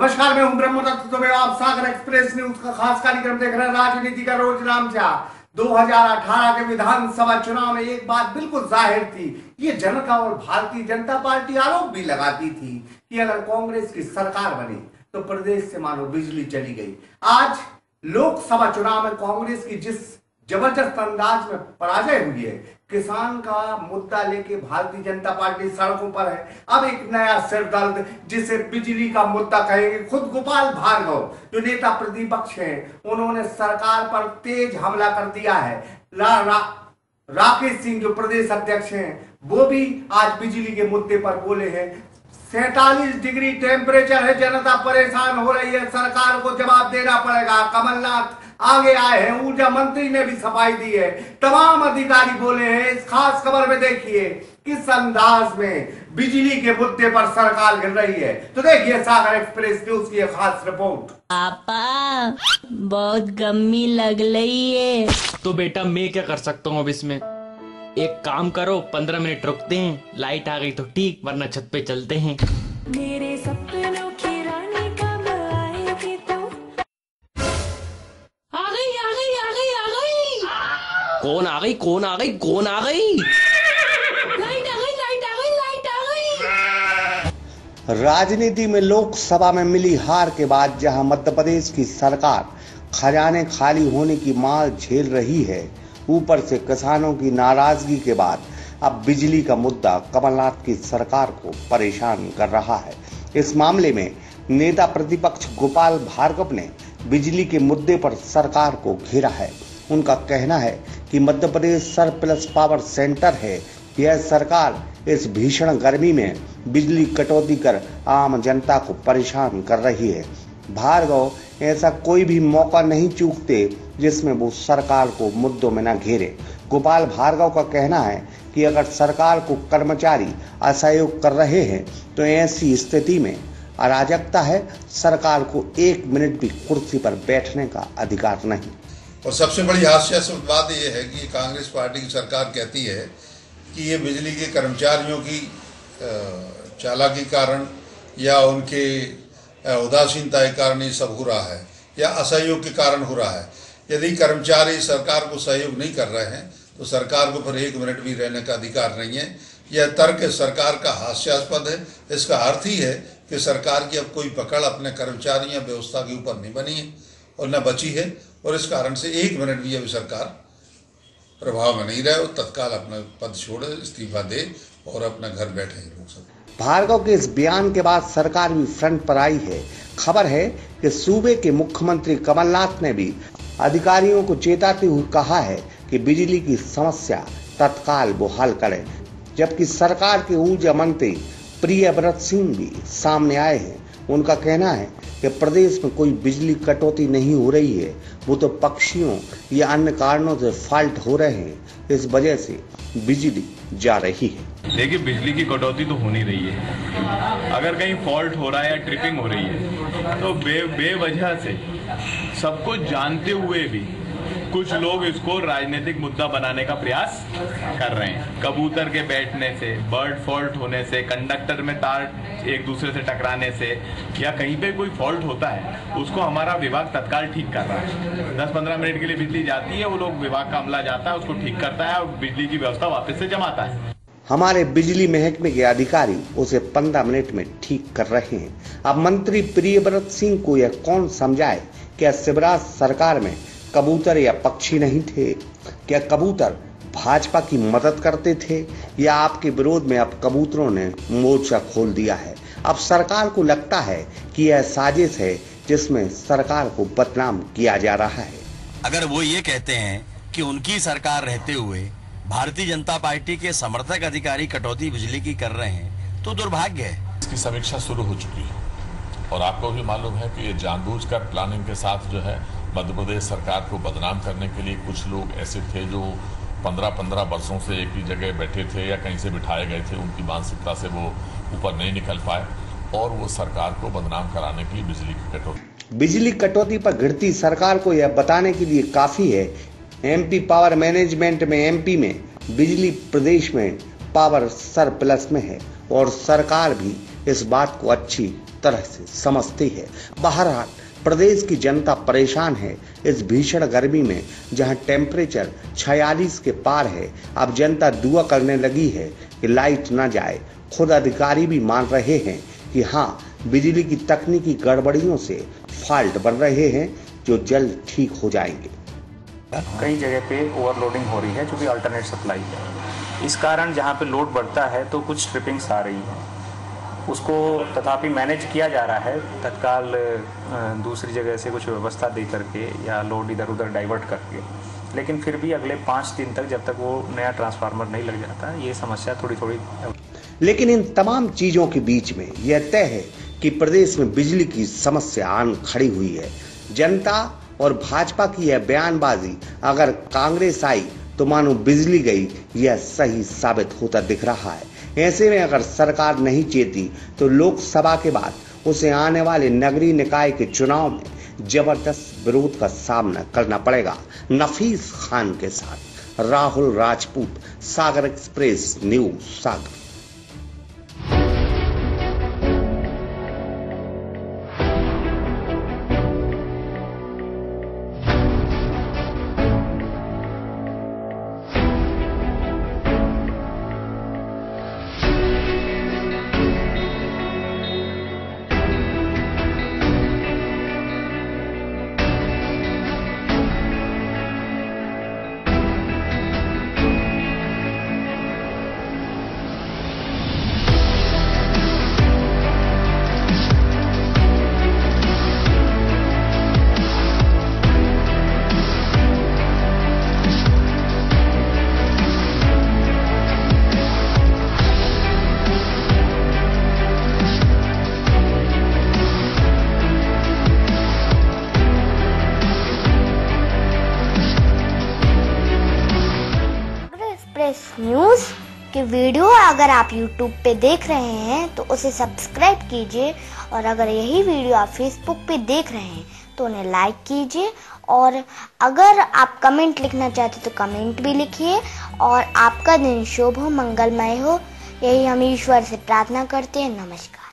नमस्कार, मैं हूँ ब्रह्मदत्त तो मैं आप सागर एक्सप्रेस न्यूज़ का खास कार्यक्रम देख रहे हैं राजनीति का रोज नाम झा 2018 के विधानसभा चुनाव में एक बात बिल्कुल ज़ाहिर थी। ये जनता और भारतीय जनता पार्टी आरोप भी लगाती थी कि अगर कांग्रेस की सरकार बनी तो प्रदेश से मानो बिजली चली गई। आज लोकसभा चुनाव में कांग्रेस की जिस ज़बरदस्त अंदाज में पराजय हुई है। किसान का मुद्दा लेके भारतीय जनता पार्टी सड़कों पर है। अब एक नया सिरदर्द जिसे बिजली का मुद्दा कहेंगे खुद गोपाल भार्गव जो नेता प्रतिपक्ष हैं उन्होंने सरकार पर तेज हमला कर दिया है। रा, रा, राकेश सिंह जो प्रदेश अध्यक्ष हैं वो भी आज बिजली के मुद्दे पर बोले हैं। सैतालीस डिग्री टेम्परेचर है जनता परेशान हो रही है सरकार को जवाब देना पड़ेगा। कमलनाथ आगे आए हैं ऊर्जा मंत्री ने भी सफ़ाई दी है। तमाम अधिकारी बोले हैं इस खास खबर में देखिए किस अंदाज में बिजली के मुद्दे पर सरकार गिर रही है। तो देखिए सागर एक्सप्रेस न्यूज़ की खास रिपोर्ट। पापा बहुत गम्मी लग रही है। तो बेटा मैं क्या कर सकता हूँ अब इसमें? एक काम करो पंद्रह मिनट रुकते हैं लाइट आ गई तो ठीक वरना छत पे चलते हैं। मेरे सपनों कौन आ गई कौन आ गई कौन आ गई लाइट आ गई लाइट आ गई लाइट आ गई राजनीति में लोकसभा में मिली हार के बाद जहाँ मध्य प्रदेश की सरकार खजाने खाली होने की माल झेल रही है ऊपर से किसानों की नाराज़गी के बाद अब बिजली का मुद्दा कमलनाथ की सरकार को परेशान कर रहा है। इस मामले में नेता प्रतिपक्ष गोपाल भार्गव ने बिजली के मुद्दे पर सरकार को घेरा है। उनका कहना है कि Madhya Pradesh surplus power centre है। यह सरकार इस भीषण गर्मी में बिजली कटौती कर आम जनता को परेशान कर रही है। भार्गव, ऐसा कोई भी मौका नहीं चूकते जिसमें वो सरकार को मुद्दों में न घेरे। गोपाल भार्गव का कहना है कि अगर सरकार को कर्मचारी असहयोग कर रहे हैं तो ऐसी स्थिति में अराजकता है सरकार को एक मिनट भी कुर्सी पर बैठने का अधिकार नहीं। और सबसे बड़ी हास्यास्पद बात यह है कि कांग्रेस पार्टी की सरकार कहती है कि ये बिजली के कर्मचारियों की चालाकी कारण या उनके उदासीनता के कारण ये सब हो रहा है, या असहयोग के कारण हो रहा है। यदि कर्मचारी सरकार को सहयोग नहीं कर रहे हैं तो सरकार को फिर एक मिनट भी रहने का अधिकार नहीं है। यह तर्क सरकार का हास्यास्पद है। इसका अर्थ ही है कि सरकार की अब कोई पकड़ अपने कर्मचारी या व्यवस्था के ऊपर नहीं बनी है और न बची है। और इस कारण से एक मिनट भी अभी सरकार प्रभाव में नहीं रहे और तत्काल अपना पद छोड़े, इस्तीफा दे और अपना घर बैठे लोग सब। भार्गव के इस बयान के बाद सरकार भी फ्रंट पर आई है। खबर है कि सूबे के मुख्यमंत्री कमलनाथ ने भी अधिकारियों को चेताते हुए कहा है कि बिजली की समस्या तत्काल वो हल करें, जबकि सरकार के ऊर्जा मंत्री प्रियव्रत सिंह भी सामने आए हैं। उनका कहना है कि प्रदेश में कोई बिजली कटौती नहीं हो रही है, वो तो पक्षियों या अन्य कारणों से फॉल्ट हो रहे हैं, इस वजह से बिजली जा रही है। देखिए, बिजली की कटौती तो होनी रही है। अगर कहीं फॉल्ट हो रहा है या ट्रिपिंग हो रही है तो बे, बेवजह से सबको जानते हुए भी कुछ लोग इसको राजनीतिक मुद्दा बनाने का प्रयास कर रहे हैं। कबूतर के बैठने से बर्ड फॉल्ट होने से कंडक्टर में तार एक दूसरे से टकराने से, या कहीं पे कोई फॉल्ट होता है, उसको हमारा विभाग तत्काल ठीक कर रहा है। दस पंद्रह मिनट के लिए बिजली जाती है, वो लोग विभाग का अमला जाता है, उसको ठीक करता है और बिजली की व्यवस्था वापस से जमाता है। हमारे बिजली महकमे के अधिकारी उसे 15 मिनट में ठीक कर रहे हैं। अब मंत्री प्रियव्रत सिंह को यह कौन समझाए? क्या शिवराज सरकार में कबूतर या पक्षी नहीं थे। क्या कबूतर भाजपा की मदद करते थे? या आपके विरोध में अब कबूतरों ने मोर्चा खोल दिया है? अब सरकार को लगता है कि यह साजिश है जिसमें सरकार को बदनाम किया जा रहा है। अगर वो ये कहते हैं कि उनकी सरकार रहते हुए भारतीय जनता पार्टी के समर्थक अधिकारी कटौती बिजली की कर रहे हैं तो दुर्भाग्य है। इसकी समीक्षा शुरू हो चुकी है। और आपको भी मालूम है कि ये जानबूझकर प्लानिंग के साथ जो है मध्य प्रदेश सरकार को बदनाम करने के लिए कुछ लोग ऐसे थे जो पंद्रह पंद्रह वर्षों से एक ही जगह बैठे थे या कहीं से बिठाए गए थे, उनकी मानसिकता से वो ऊपर नहीं निकल पाए और वो सरकार को बदनाम कराने के लिए बिजली की कटौती। बिजली कटौती पर गिरती सरकार को यह बताने के लिए काफ़ी है। एमपी पावर मैनेजमेंट में एमपी में, बिजली प्रदेश में पावर सर प्लस में है और सरकार भी इस बात को अच्छी तरह से समझती है। बहरहाल प्रदेश की जनता परेशान है इस भीषण गर्मी में, जहाँ टेम्परेचर 46 के पार है। अब जनता दुआ करने लगी है कि लाइट ना जाए। खुद अधिकारी भी मान रहे हैं कि हाँ बिजली की तकनीकी गड़बड़ियों से फॉल्ट बन रहे हैं, जो जल्द ठीक हो जाएँगे। कई जगह पे ओवरलोडिंग हो रही है, जो कि अल्टरनेट सप्लाई है। इस कारण जहाँ पे लोड बढ़ता है तो कुछ ट्रिपिंग्स आ रही हैं। उसको तथापि मैनेज किया जा रहा है, तत्काल दूसरी जगह से कुछ व्यवस्था दे करके या लोड इधर उधर डाइवर्ट करके। लेकिन फिर भी अगले पाँच दिन तक जब तक वो नया ट्रांसफार्मर नहीं लग जाता, ये समस्या थोड़ी थोड़ी लेकिन इन तमाम चीज़ों के बीच में यह तय है कि प्रदेश में बिजली की समस्या आन खड़ी हुई है। जनता और भाजपा की यह बयानबाजी अगर कांग्रेस आई तो मानो बिजली गई, यह सही साबित होता दिख रहा है। ऐसे में अगर सरकार नहीं चेती तो लोकसभा के बाद उसे आने वाले नगरीय निकाय के चुनाव में ज़बरदस्त विरोध का सामना करना पड़ेगा। नफीस खान के साथ राहुल राजपूत, सागर एक्सप्रेस, न्यूज़ सागर। की वीडियो अगर आप यूट्यूब पे देख रहे हैं तो उसे सब्सक्राइब कीजिए और अगर यही वीडियो आप फेसबुक पे देख रहे हैं तो उन्हें लाइक कीजिए और अगर आप कमेंट लिखना चाहते तो कमेंट भी लिखिए और आपका दिन शुभ हो, मंगलमय हो। यही हम ईश्वर से प्रार्थना करते हैं। नमस्कार।